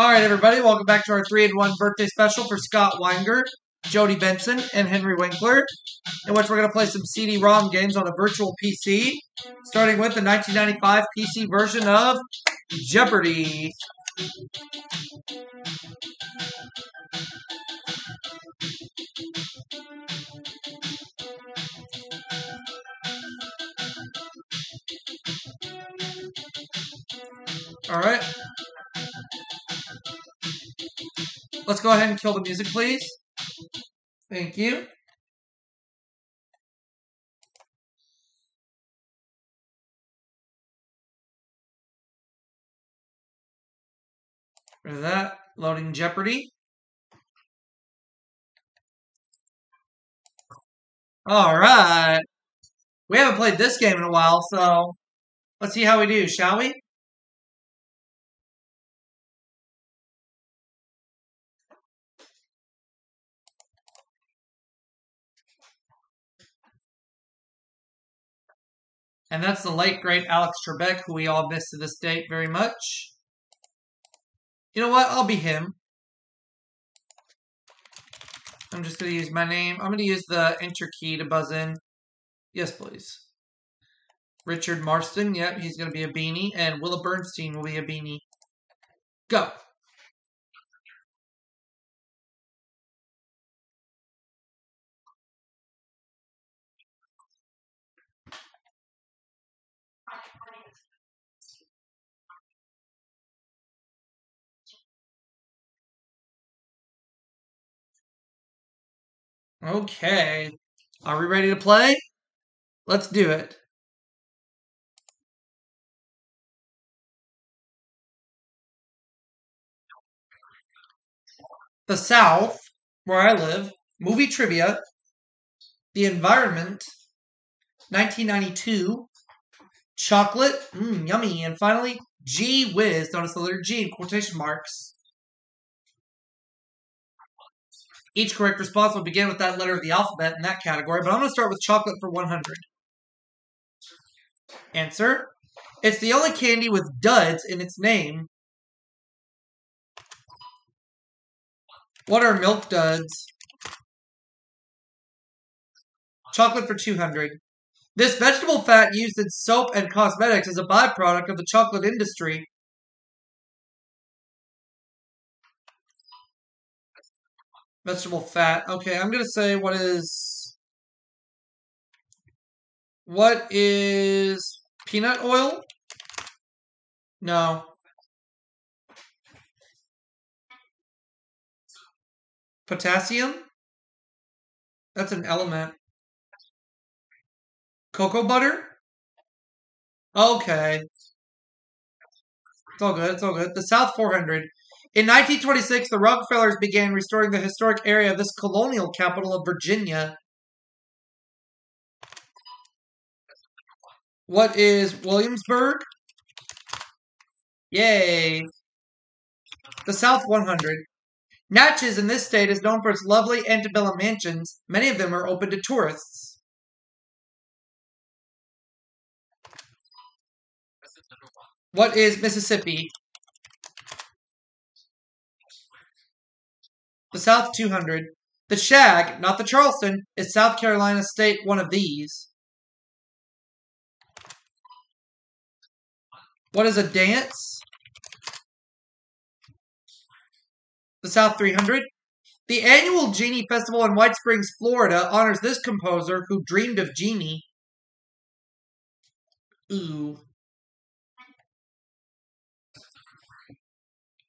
All right, everybody, welcome back to our three and one birthday special for Scott Weinger, Jodi Benson, and Henry Winkler, in which we're going to play some CD-ROM games on a virtual PC, starting with the 1995 PC version of Jeopardy! All right. Let's go ahead and kill the music, please. Thank you. Rid of that. Loading Jeopardy. All right. We haven't played this game in a while, so let's see how we do, shall we? And that's the late, great Alex Trebek, who we all miss to this date very much. You know what? I'll be him. I'm just going to use my name. I'm going to use the enter key to buzz in. Yes, please. Richard Marston. Yep, he's going to be a beanie. And Willa Bernstein will be a beanie. Go. Okay. Are we ready to play? Let's do it. The South, where I live, movie trivia, the environment, 1992, chocolate, mmm, yummy, and finally, Gee whiz. Notice the letter G in quotation marks. Each correct response will begin with that letter of the alphabet in that category, but I'm going to start with chocolate for 100. Answer. It's the only candy with duds in its name. What are milk duds? Chocolate for 200. This vegetable fat used in soap and cosmetics is a byproduct of the chocolate industry. Vegetable fat. Okay, I'm going to say what is... What is peanut oil? No. Potassium? That's an element. Cocoa butter? Okay. It's all good. It's all good. The South 400. In 1926, the Rockefellers began restoring the historic area of this colonial capital of Virginia. What is Williamsburg? Yay. The South 100. Natchez in this state is known for its lovely antebellum mansions. Many of them are open to tourists. What is Mississippi? The South 200. The Shag, not the Charleston, is South Carolina State one of these? What is a dance? The South 300. The annual Jeanie Festival in White Springs, Florida honors this composer who dreamed of Jeanie. Ooh.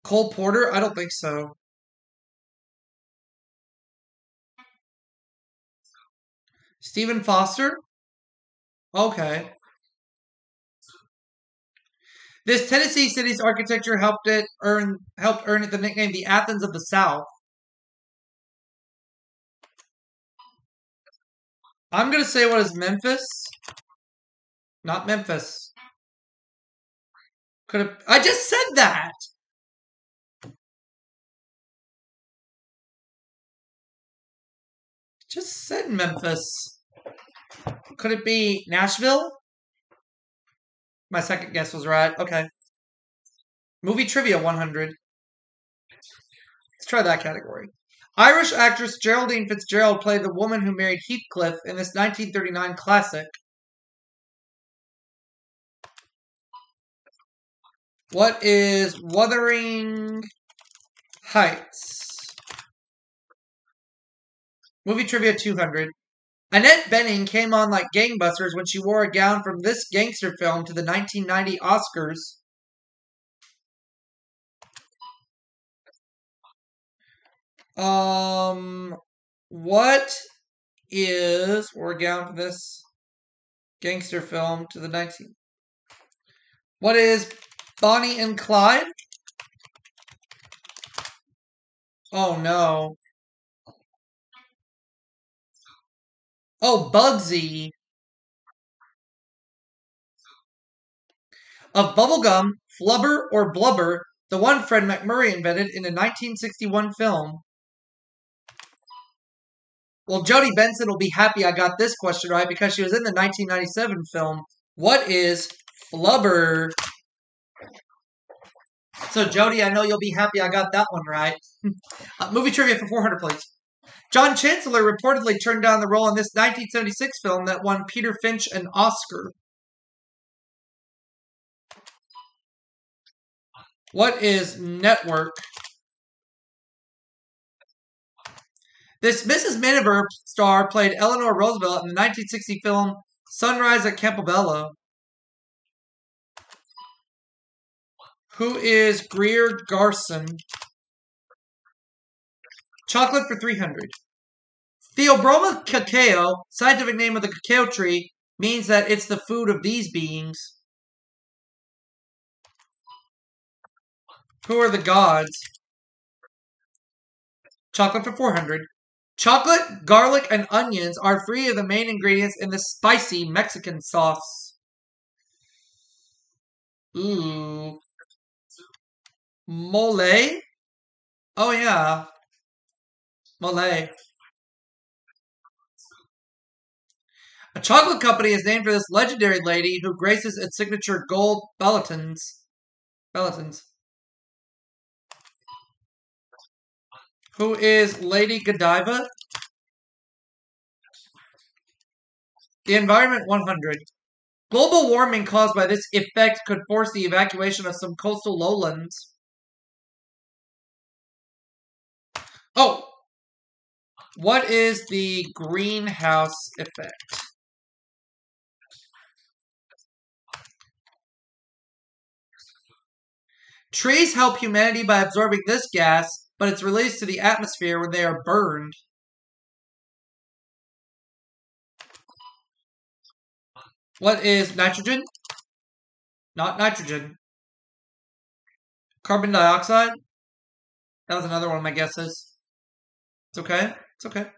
Cole Porter? I don't think so. Stephen Foster? Okay. This Tennessee city's architecture helped it earn helped earn it the nickname the Athens of the South. I'm gonna say what is Memphis? Not Memphis. Could have I just said that. Just said Memphis. Could it be Nashville? My second guess was right. Okay. Movie trivia 100. Let's try that category. Irish actress Geraldine Fitzgerald played the woman who married Heathcliff in this 1939 classic. What is Wuthering Heights? Movie Trivia 200. Annette Bening came on like gangbusters when she wore a gown from this gangster film to the 1990 Oscars. Um, what is wore a gown from this gangster film to the 19? What is Bonnie and Clyde? Oh no. Oh, Bugsy. Of bubblegum, flubber, or blubber, the one Fred MacMurray invented in a 1961 film. Well, Jodi Benson will be happy I got this question right because she was in the 1997 film. What is flubber? So, Jodi, I know you'll be happy I got that one right. uh, movie trivia for 400, please. John Chancellor reportedly turned down the role in this 1976 film that won Peter Finch an Oscar. What is network? This Mrs. Miniver star played Eleanor Roosevelt in the 1960 film Sunrise at Campobello. Who is Greer Garson? Chocolate for 300. Theobroma cacao, scientific name of the cacao tree, means that it's the food of these beings. Who are the gods? Chocolate for 400. Chocolate, garlic, and onions are three of the main ingredients in the spicy Mexican sauce. Ooh. Mole? Oh, yeah. Mole. A chocolate company is named for this legendary lady who graces its signature gold ballotins. Ballotins. Who is Lady Godiva? The Environment 100. Global warming caused by this effect could force the evacuation of some coastal lowlands. Oh, what is the greenhouse effect? Trees help humanity by absorbing this gas, but it's released to the atmosphere when they are burned. What is nitrogen? Not nitrogen. Carbon dioxide? That was another one of my guesses. It's okay. It's okay.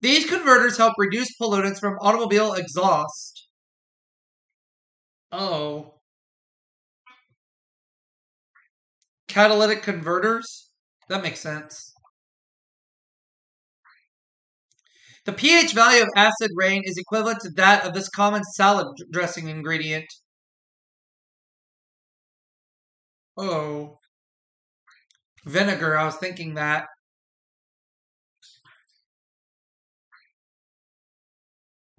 These converters help reduce pollutants from automobile exhaust. Oh. Catalytic converters? That makes sense. The pH value of acid rain is equivalent to that of this common salad dressing ingredient. Oh. Vinegar, I was thinking that.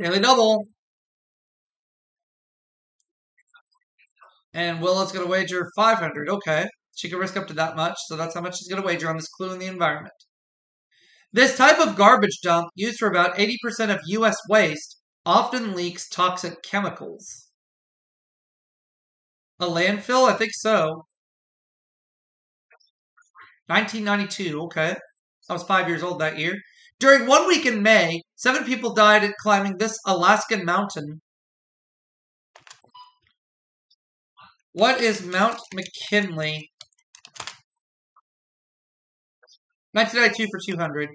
Daily double. And Willa's going to wager 500. Okay. She can risk up to that much, so that's how much she's going to wager on this clue in the environment. This type of garbage dump, used for about 80% of U.S. waste, often leaks toxic chemicals. A landfill? I think so. 1992, okay. I was five years old that year. During one week in May, seven people died at climbing this Alaskan mountain. What is Mount McKinley? 1992 for 200.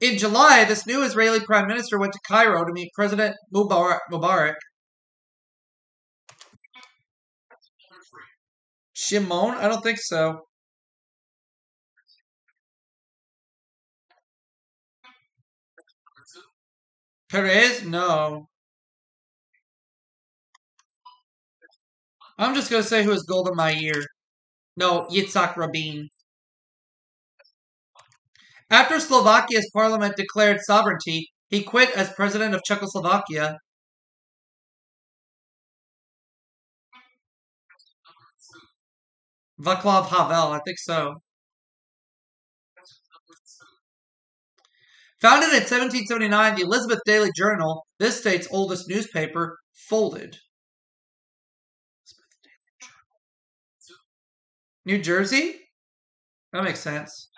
In July, this new Israeli prime minister went to Cairo to meet President Mubarak. Shimon? I don't think so. Peres? No. I'm just going to say who is Golda Meir. No, Yitzhak Rabin. After Slovakia's parliament declared sovereignty, he quit as president of Czechoslovakia. Václav Havel, I think so. Founded in 1779, the Elizabeth Daily Journal, this state's oldest newspaper, folded. New Jersey? That makes sense.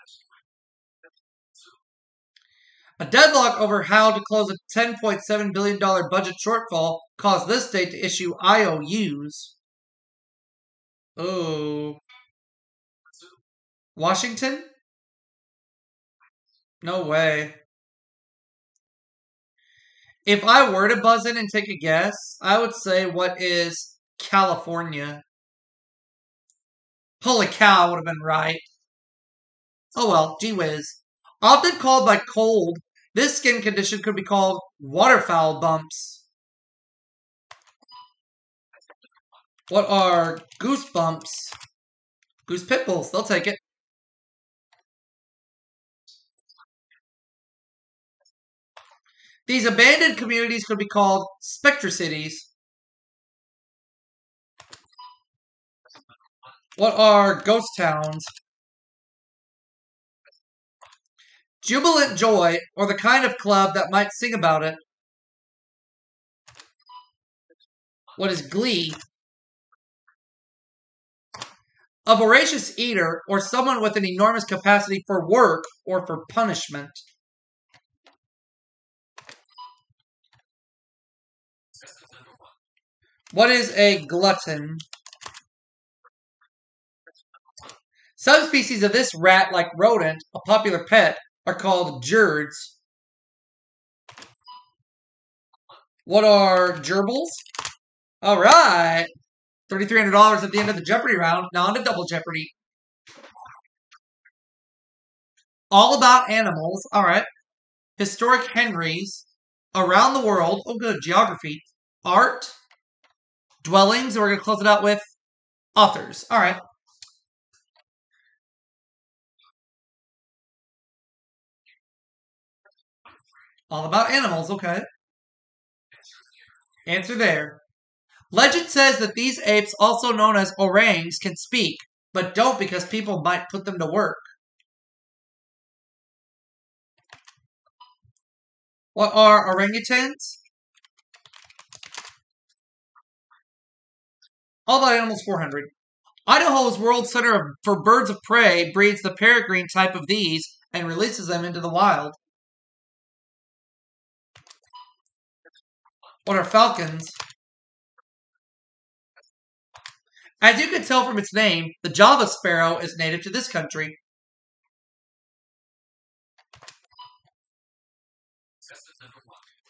A deadlock over how to close a $10.7 billion budget shortfall caused this state to issue IOUs. Oh. Washington? No way. If I were to buzz in and take a guess, I would say what is California? Holy cow, I would have been right. Oh well, gee whiz. Often called by cold, this skin condition could be called waterfowl bumps. What are goose bumps? Goose pimples, they'll take it. These abandoned communities could be called spectrocities. What are ghost towns? Jubilant joy, or the kind of club that might sing about it. What is glee? A voracious eater, or someone with an enormous capacity for work or for punishment. What is a glutton? Some species of this rat-like rodent, a popular pet, are called jirds. What are gerbils? All right. $3,300 at the end of the Jeopardy round. Now on to Double Jeopardy. All about animals. All right. Historic Henrys. Around the world. Oh, good. Geography. Art dwellings. And we're going to close it out with authors. All right. All about animals. Okay. Answer there. Legend says that these apes, also known as orangs, can speak, but don't because people might put them to work. What are orangutans? All about animals 400. Idaho's World Center for Birds of Prey breeds the peregrine type of these and releases them into the wild. What are falcons? As you can tell from its name, the Java sparrow is native to this country.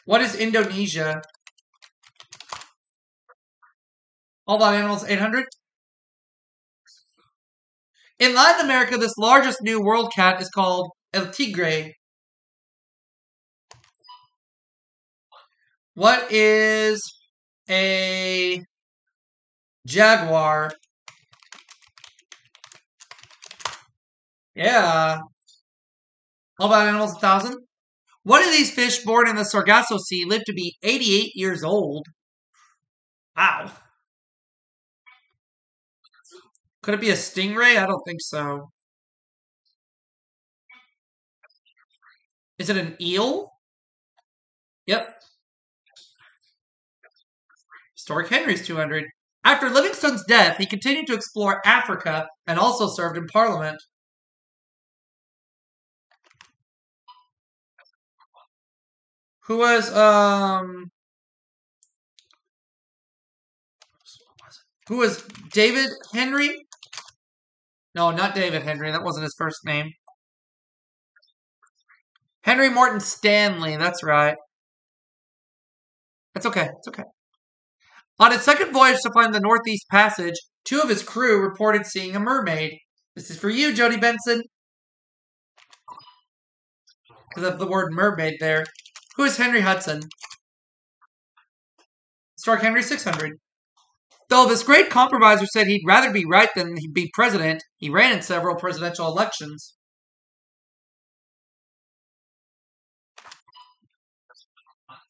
What is Indonesia? All about animals 800. In Latin America, this largest new world cat is called El Tigre. What is a jaguar? Yeah. All about animals 1000. One of these fish born in the Sargasso Sea lived to be 88 years old. Wow. Could it be a stingray? I don't think so. Is it an eel? Yep. Historic Henry's 200. After Livingstone's death, he continued to explore Africa and also served in Parliament. Who was, um... Who was David Henry? No, not David Henry. That wasn't his first name. Henry Morton Stanley. That's right. That's okay. It's okay. On his second voyage to find the Northeast Passage, two of his crew reported seeing a mermaid. This is for you, Jodi Benson. Because of the word mermaid there. Who is Henry Hudson? Stark Henry 600. Though this great compromiser said he'd rather be right than he'd be president, he ran in several presidential elections.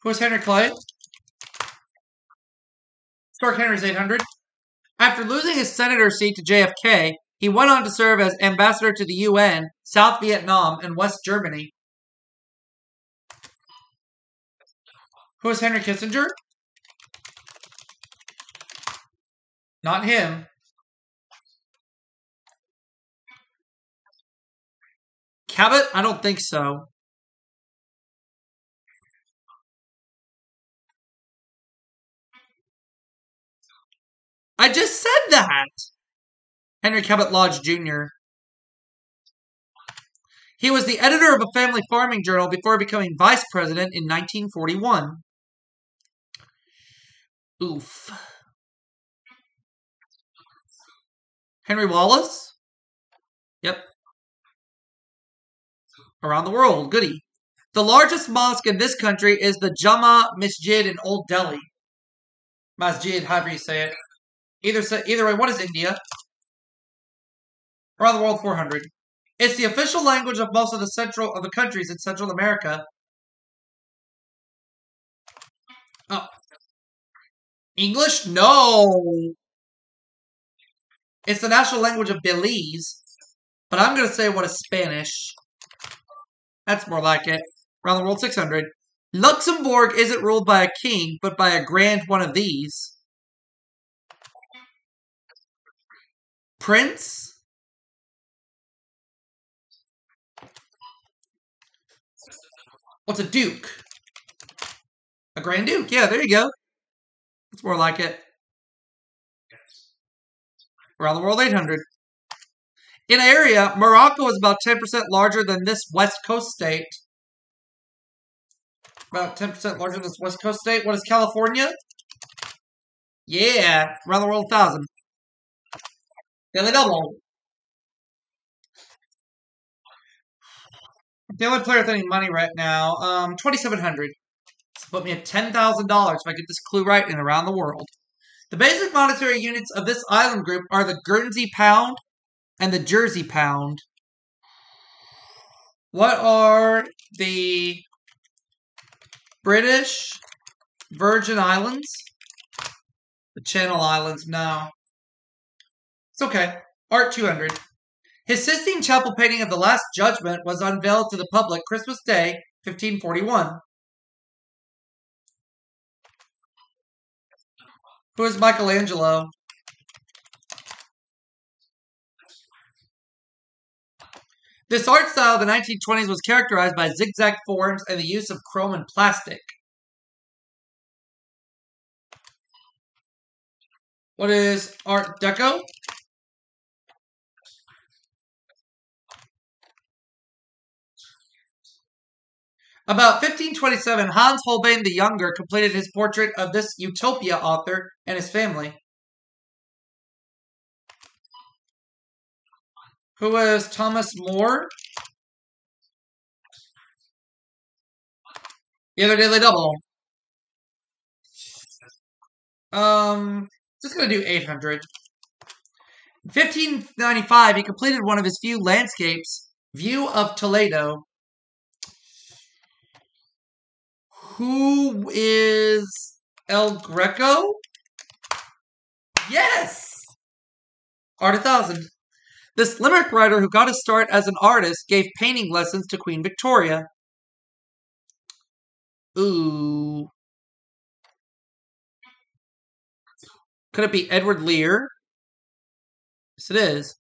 Who's Henry Clay? Stark Henry's 800. After losing his senator seat to JFK, he went on to serve as ambassador to the UN, South Vietnam, and West Germany. Who is Henry Kissinger? Not him. Cabot? I don't think so. I just said that. Henry Cabot Lodge Jr. He was the editor of a family farming journal before becoming vice president in 1941. Oof. Henry Wallace? Yep. Around the world. Goody. The largest mosque in this country is the Jama Masjid in Old Delhi. Masjid, however you say it. Either say, either way, what is India? Around the world, 400. It's the official language of most of the central of the countries in Central America. Oh. English? No. It's the national language of Belize. But I'm going to say what is Spanish. That's more like it. Around the world, 600. Luxembourg isn't ruled by a king, but by a grand one of these. Prince? What's a duke? A grand duke. Yeah, there you go. It's more like it. Around the world 800. In area, Morocco is about 10% larger than this West Coast state. About 10% larger than this West Coast state. What is California? Yeah, around the world 1,000. Daily double. The only player with any money right now, um, 2700 So put me at $10,000 if I get this clue right in around the world. The basic monetary units of this island group are the Guernsey pound and the Jersey pound. What are the British Virgin Islands? The Channel Islands, no. It's okay. Art 200. His Sistine Chapel painting of the Last Judgment was unveiled to the public Christmas Day, 1541. Who is Michelangelo? This art style of the 1920s was characterized by zigzag forms and the use of chrome and plastic. What is Art Deco? About 1527, Hans Holbein the Younger completed his portrait of this Utopia author and his family. Who was Thomas More? The other daily double. Um, just gonna do 800. In 1595, he completed one of his few landscapes, View of Toledo, Who is El Greco? Yes! Art a Thousand. This Limerick writer who got his start as an artist gave painting lessons to Queen Victoria. Ooh. Could it be Edward Lear? Yes, it is.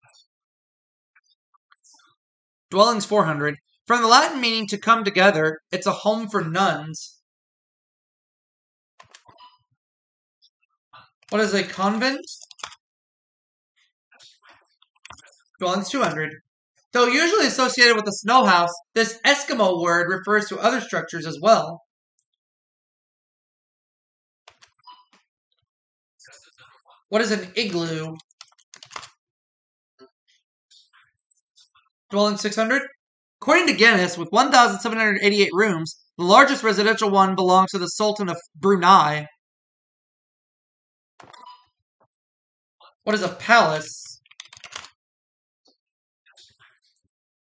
Dwellings 400. From the Latin meaning to come together, it's a home for nuns. What is a convent? Dwellings 200. Though usually associated with a snow house, this Eskimo word refers to other structures as well. What is an igloo? Dwelling 600? According to Guinness, with 1,788 rooms, the largest residential one belongs to the Sultan of Brunei. What is a palace?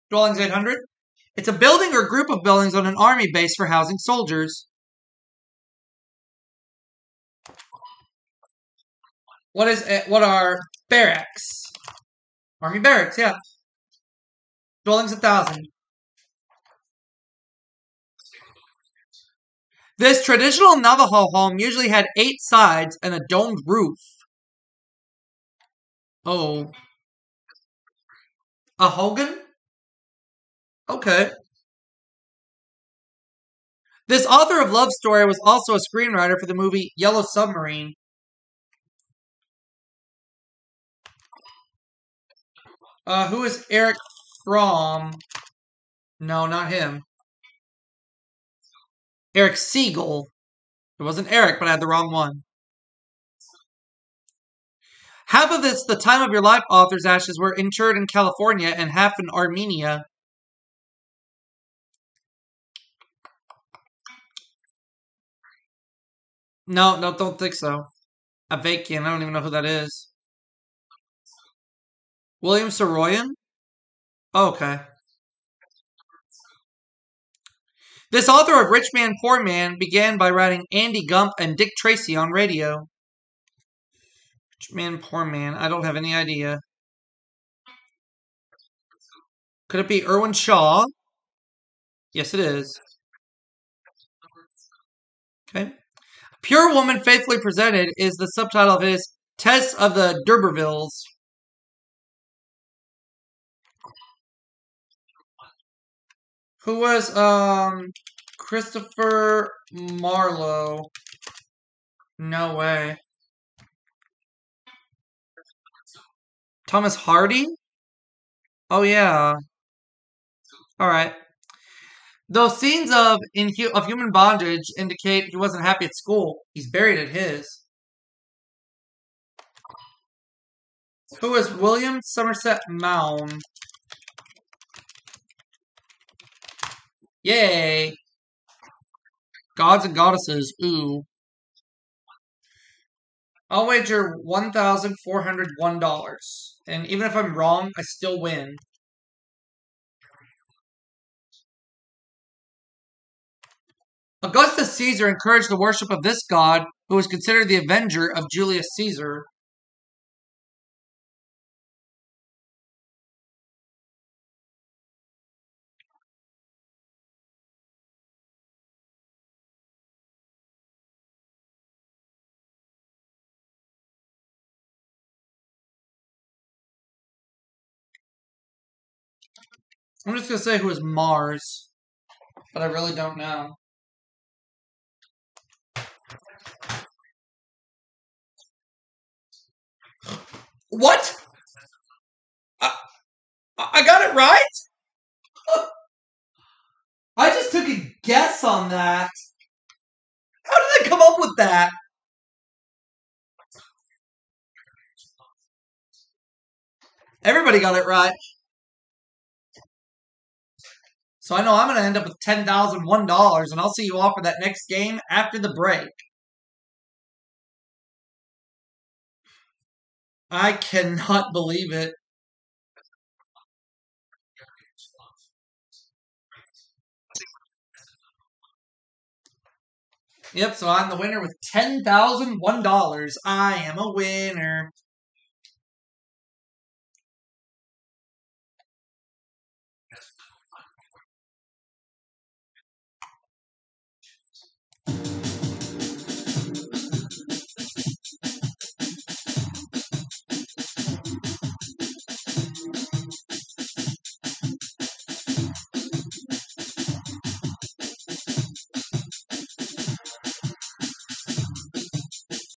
Dwellings 800? It's a building or group of buildings on an army base for housing soldiers. What is it? What are barracks? Army barracks, yeah. Dwellings a thousand. This traditional Navajo home usually had eight sides and a domed roof. Oh. A Hogan? Okay. This author of Love Story was also a screenwriter for the movie Yellow Submarine. Uh, who is Erich Fromm? No, not him. Erich Segal. It wasn't Eric, but I had the wrong one. Half of this, the time of your life author's ashes were interred in California and half in Armenia. No, no, don't think so. Avakian, I don't even know who that is. William Saroyan? Oh, okay. This author of Rich Man, Poor Man began by writing Andy Gump and Dick Tracy on radio. Rich Man, Poor Man. I don't have any idea. Could it be Irwin Shaw? Yes, it is. Okay. Pure Woman Faithfully Presented is the subtitle of his Tess of the D'Urbervilles. Who was um Christopher Marlowe? No way. Thomas Hardy? Oh yeah. All right. Though scenes of in of human bondage indicate he wasn't happy at school, he's buried at his. Who is William Somerset Maugham? Yay! Gods and goddesses, ooh. I'll wager $1,401. And even if I'm wrong, I still win. Augustus Caesar encouraged the worship of this god, who was considered the avenger of Julius Caesar. I'm just to say who is Mars, but I really don't know. What? I, I got it right? I just took a guess on that. How did I come up with that? Everybody got it right. So I know I'm going to end up with $10,001, and I'll see you all for that next game after the break. I cannot believe it. Yep, so I'm the winner with $10,001. I am a winner.